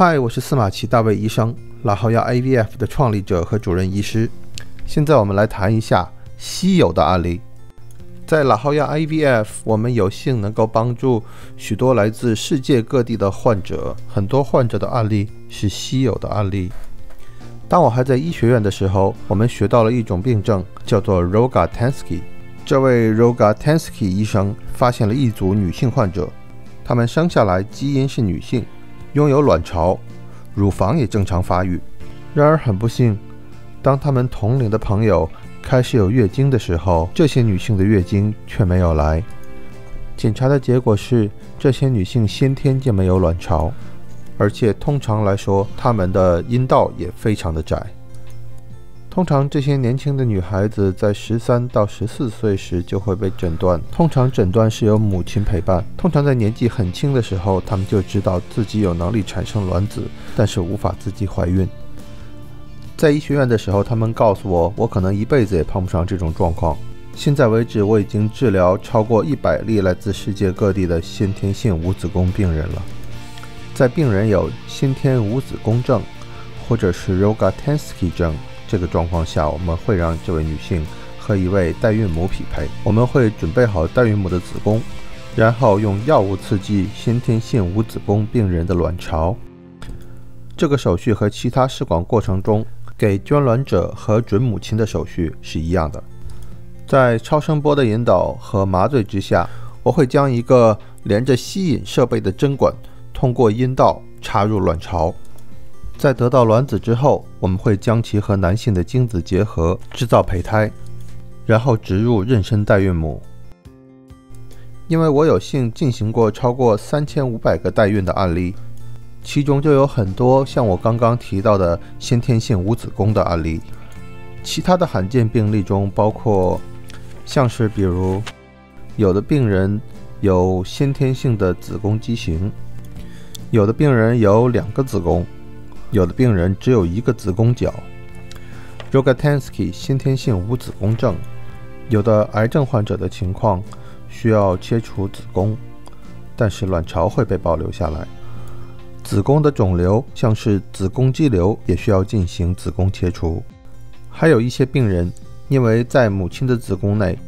嗨，我是司马奇大卫医生，拉豪亚 IVF 的创立者和主任医师。现在我们来谈一下稀有的案例。在拉豪亚 IVF，我们有幸能够帮助许多来自世界各地的患者，很多患者的案例是稀有的案例。当我还在医学院的时候，我们学到了一种病症，叫做 Rogatansky。这位 Rogatansky 医生发现了一组女性患者，她们生下来基因是女性。拥有卵巢，乳房也正常发育。然而很不幸，当他们同龄的朋友开始有月经的时候，这些女性的月经却没有来。检查的结果是，这些女性先天就没有卵巢，而且通常来说，她们的阴道也非常的窄。通常这些年轻的女孩子在十三到十四岁时就会被诊断，通常诊断是由母亲陪伴。通常在年纪很轻的时候，她们就知道自己有能力产生卵子，但是无法自己怀孕。在医学院的时候，他们告诉我，我可能一辈子也碰不上这种状况。现在为止，我已经治疗超过一百例来自世界各地的先天性无子宫病人了。在病人有先天无子宫症，或者是 Rogatansky 症。这个状况下，我们会让这位女性和一位代孕母匹配。我们会准备好代孕母的子宫，然后用药物刺激先天性无子宫病人的卵巢。这个手续和其他试管过程中给捐卵者和准母亲的手续是一样的。在超声波的引导和麻醉之下，我会将一个连着吸引设备的针管通过阴道插入卵巢。在得到卵子之后，我们会将其和男性的精子结合，制造胚胎，然后植入妊娠代孕母。因为我有幸进行过超过三千五百个代孕的案例，其中就有很多像我刚刚提到的先天性无子宫的案例。其他的罕见病例中包括，像是比如，有的病人有先天性的子宫畸形，有的病人有两个子宫。有的病人只有一个子宫角，Rogatansky 先天性无子宫症。有的癌症患者的情况需要切除子宫，但是卵巢会被保留下来。子宫的肿瘤，像是子宫肌瘤，也需要进行子宫切除。还有一些病人因为在母亲的子宫内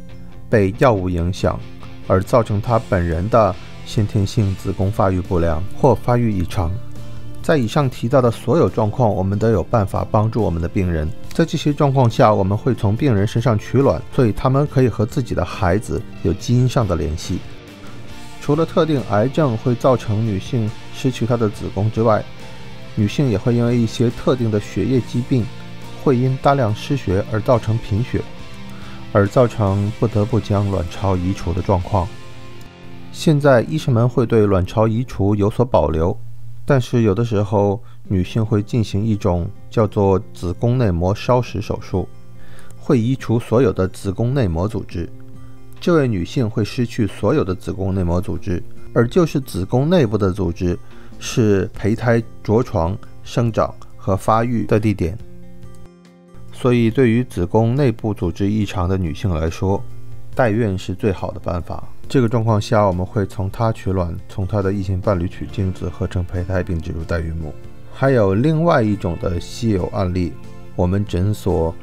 被药物影响，而造成他本人的先天性子宫发育不良或发育异常。在以上提到的所有状况，我们都有办法帮助我们的病人。在这些状况下，我们会从病人身上取卵，所以他们可以和自己的孩子有基因上的联系。除了特定癌症会造成女性失去她的子宫之外，女性也会因为一些特定的血液疾病，会因大量失血而造成贫血，而造成不得不将卵巢移除的状况。现在，医生们会对卵巢移除有所保留。但是有的时候，女性会进行一种叫做子宫内膜烧蚀手术，会移除所有的子宫内膜组织。这位女性会失去所有的子宫内膜组织，而就是子宫内部的组织是胚胎着床、生长和发育的地点。所以，对于子宫内部组织异常的女性来说，代孕是最好的办法。这个状况下，我们会从它取卵，从它的异性伴侣取精子，合成胚胎并植入代孕母。还有另外一种的稀有案例，我们诊所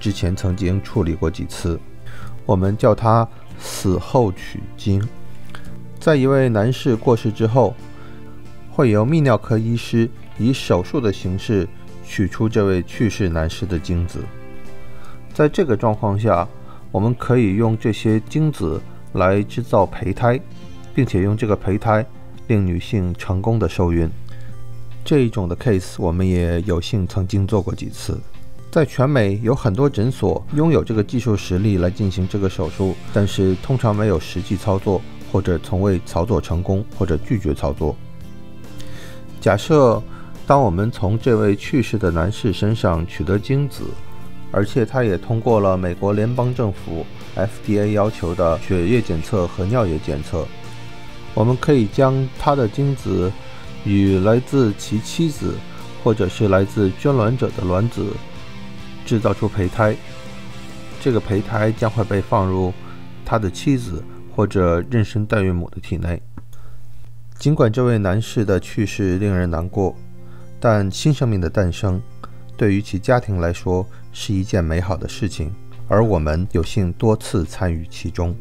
之前曾经处理过几次，我们叫它死后取精。在一位男士过世之后，会由泌尿科医师以手术的形式取出这位去世男士的精子。在这个状况下，我们可以用这些精子。来制造胚胎，并且用这个胚胎令女性成功的受孕。这一种的 case 我们也有幸曾经做过几次。在全美有很多诊所拥有这个技术实力来进行这个手术，但是通常没有实际操作，或者从未操作成功，或者拒绝操作。假设当我们从这位去世的男士身上取得精子。而且他也通过了美国联邦政府 FDA 要求的血液检测和尿液检测。我们可以将他的精子与来自其妻子或者是来自捐卵者的卵子制造出胚胎。这个胚胎将会被放入他的妻子或者妊娠代孕母的体内。尽管这位男士的去世令人难过，但新生命的诞生对于其家庭来说是一件美好的事情，而我们有幸多次参与其中。